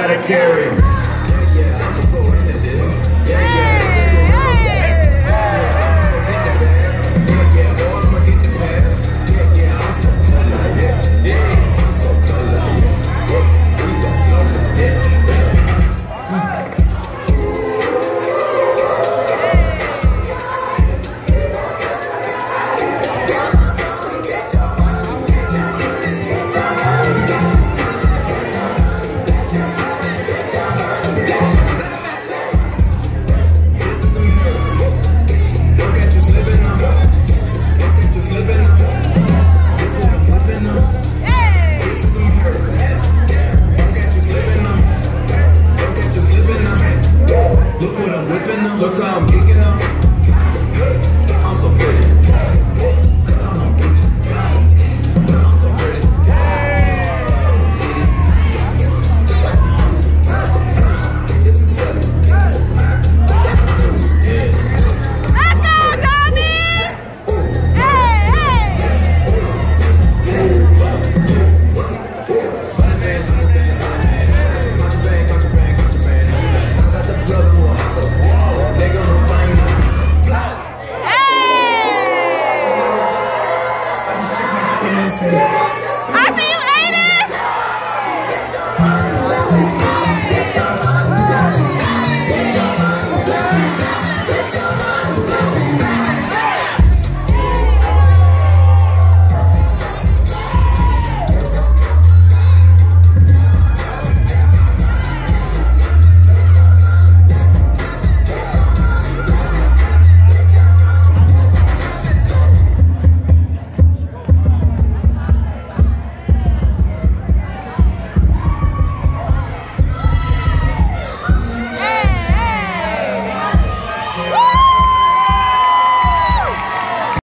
gotta carry. listen.